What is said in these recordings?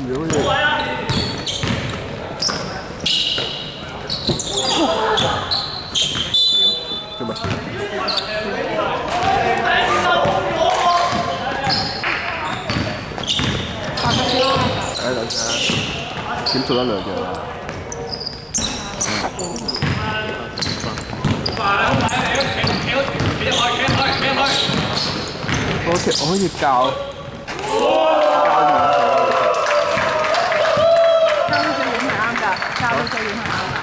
唔知好似。做乜？誒兩隻，點做得兩隻啊？我可以我可以教教練交到最遠係啱㗎，交到最遠係啱㗎。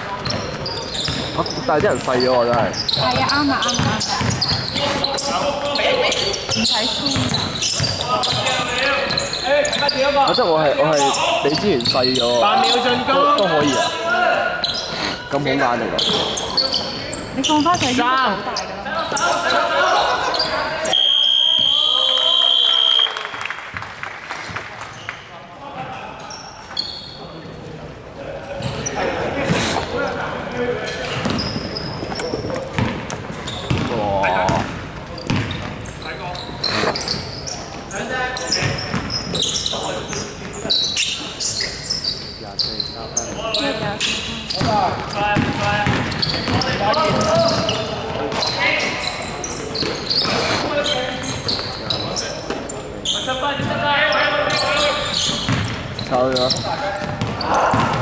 啊！但係啲人廢咗喎真係。係啊，啱啊，啱啊，啱啊。唔使輸㗎。啊！即係我係我係比之前細咗。八秒進攻都都可以啊！咁好眼嚟㗎。你放翻上 YouTube 好大㗎啦。哇！廿四三分。抄咗，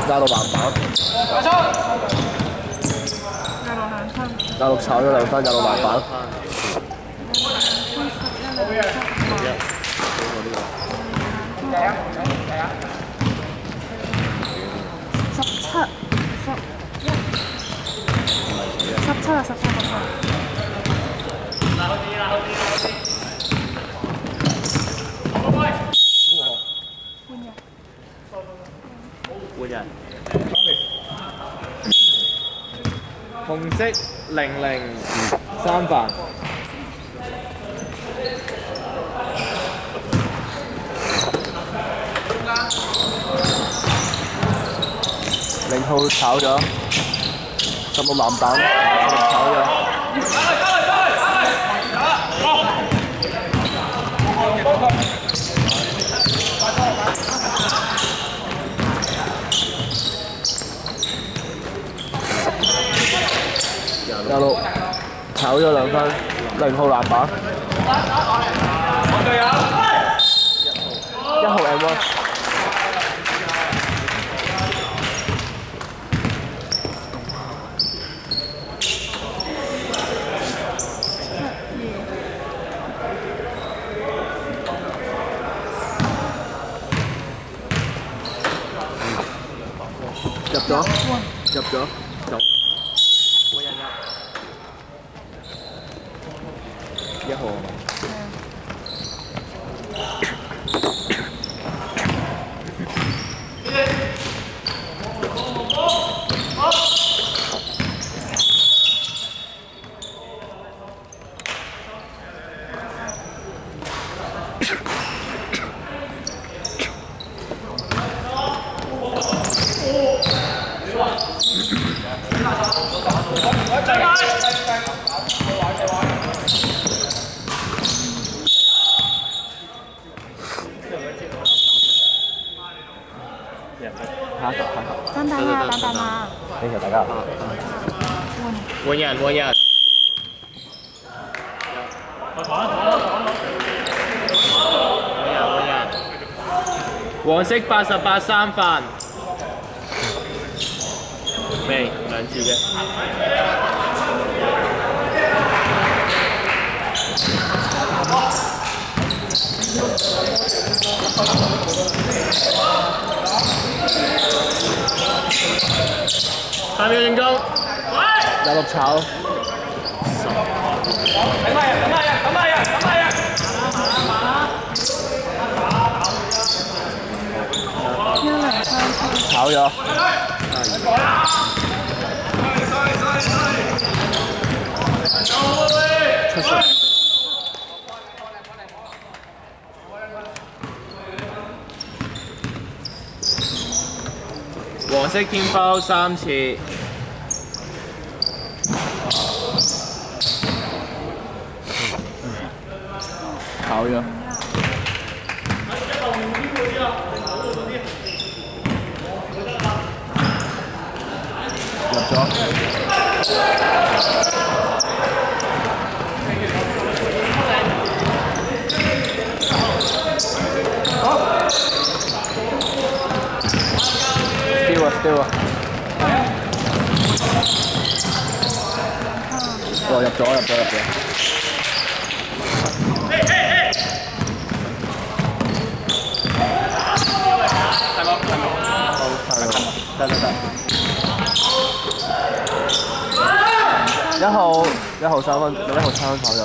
加到籃板，廿六兩分，廿六炒咗兩分，廿六籃板。十七、十、十七啊，十七，十七。換人。紅色零零三飯。零號炒咗，十六籃板，十六炒咗。廿六炒咗兩分，零號籃板。一號 M one。入咗，入咗，等等啊，等等啊，呢球大家。換人換人。換人換人。黃色八十八三份。未兩次啫。八秒進攻。廿六炒。一零三分，炒咗。七十。黃色天包三次。炒咗。哦，入咗入咗入咗。好，得得得。一號一號三分，一號三分跑咗。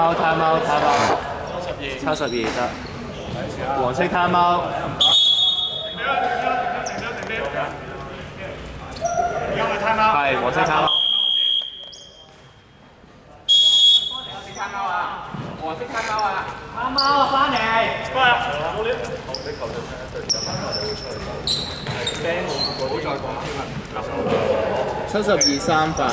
哦，攤貓攤貓攤貓，七十二得，黃色攤貓。係黃色攤貓。七十二三八。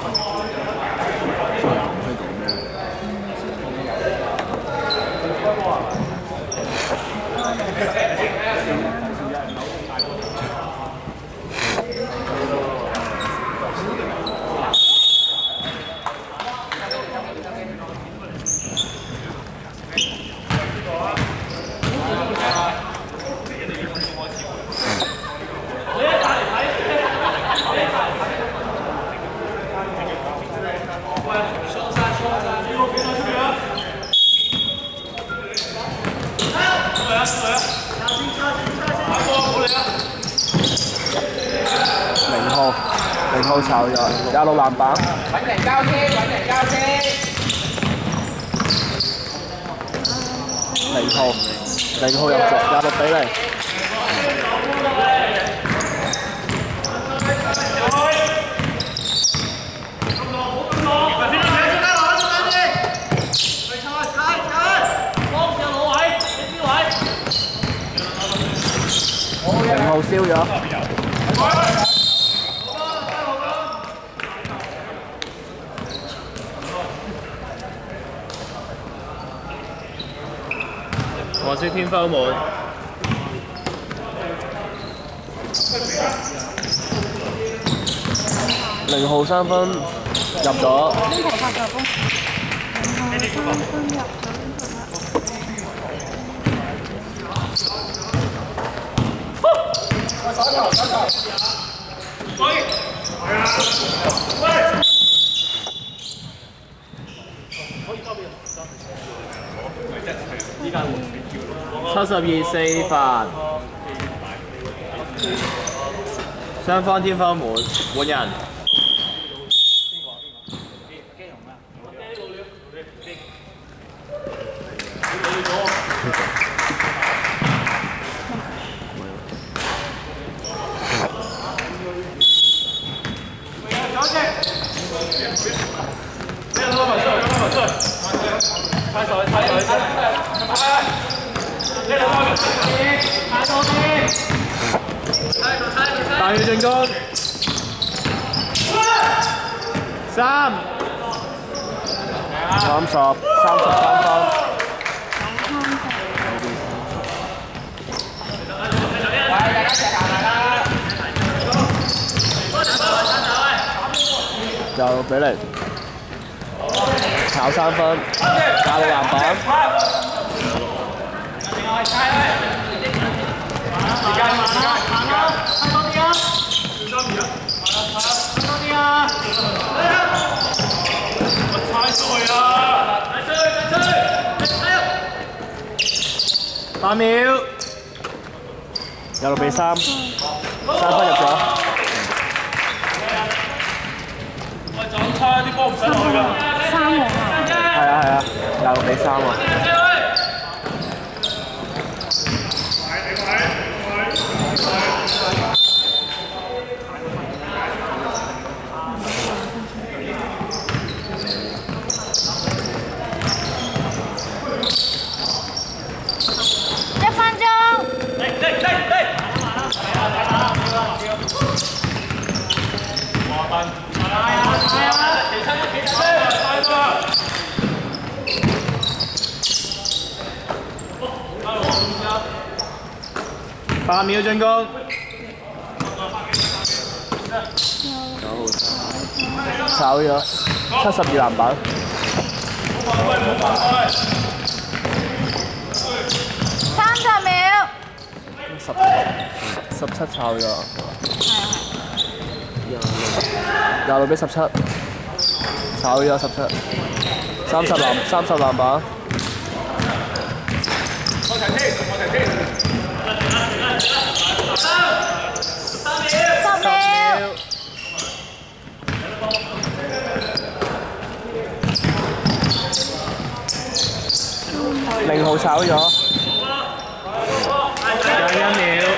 零號零號炒咗，廿六籃板。揾人交車，揾人交車。零號零號入咗，廿六比零。零號天花滿。零號三分入咗，十二四分，雙方天花滿，換人。躍進攻，三，三十三十三分。廿六比零，炒三分，廿六籃板。八秒，廿六比三，三分入咗。三號下。係啊係啊，廿六比三啊。一分鐘。八秒進攻。炒咗七十二籃板，三十秒。十十七炒咗，廿六比十七，炒咗十七，三十籃三十籃板，十零號炒咗，有一秒。